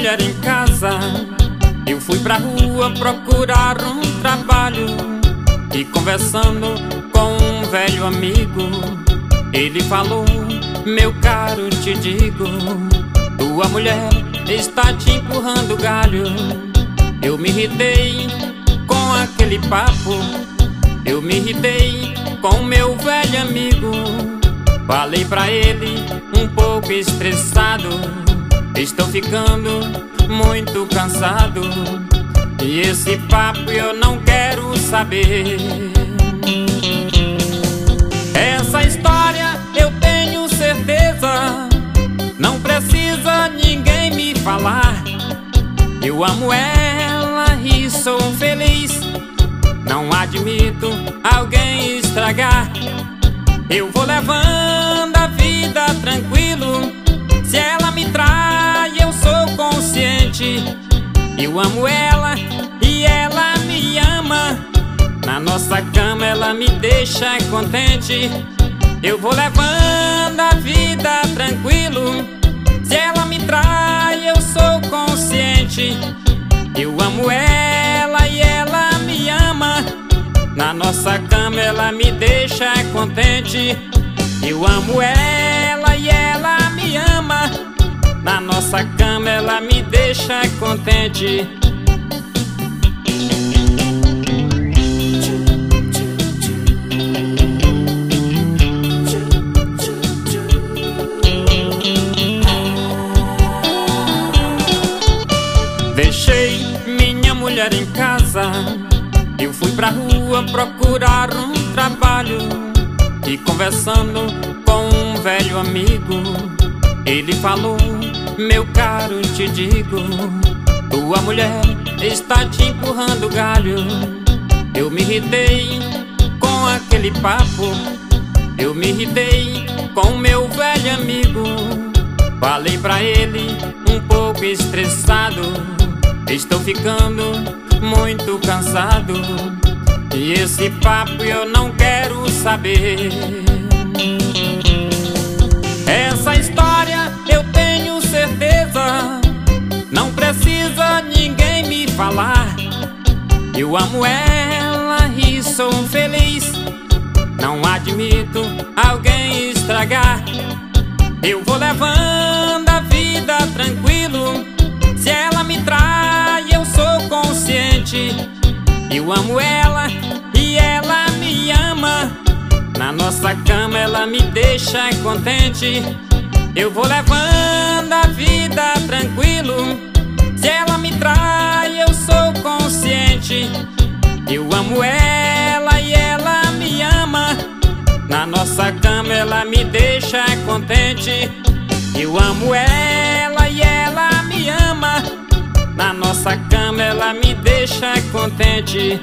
mulher em casa. Eu fui pra rua procurar um trabalho. E conversando com um velho amigo, ele falou: Meu caro, te digo, tua mulher está te empurrando galho. Eu me irritei com aquele papo. Eu me irritei com meu velho amigo. Falei pra ele um pouco estressado. Estou ficando muito cansado. E esse papo eu não quero saber. Essa história eu tenho certeza. Não precisa ninguém me falar. Eu amo ela e sou feliz. Não admito alguém estragar. Eu vou levando a vida tranquilo. Se ela me sou consciente. Eu amo ela e ela me ama. Na nossa cama ela me deixa contente. Eu vou levando a vida tranquilo. Se ela me trai, eu sou consciente. Eu amo ela e ela me ama. Na nossa cama ela me deixa contente. Eu amo ela e ela me ama. Na nossa cama ela me deixa contente. Deixei minha mulher em casa. Eu fui pra rua procurar um trabalho. E conversando com um velho amigo, ele falou: Meu caro, te digo, tua mulher está te empurrando galho. Eu me irritei com aquele papo. Eu me irritei com meu velho amigo. Falei pra ele um pouco estressado. Estou ficando muito cansado. E esse papo eu não quero saber. História eu tenho certeza. Não precisa ninguém me falar. Eu amo ela e sou feliz. Não admito alguém estragar. Eu vou levando a vida tranquilo. Se ela me trai, eu sou consciente. Eu amo ela e ela me ama. Na nossa cama ela me deixa contente. Eu vou levando a vida tranquilo. Se ela me trai, eu sou consciente. Eu amo ela e ela me ama. Na nossa cama ela me deixa contente. Eu amo ela e ela me ama. Na nossa cama ela me deixa contente.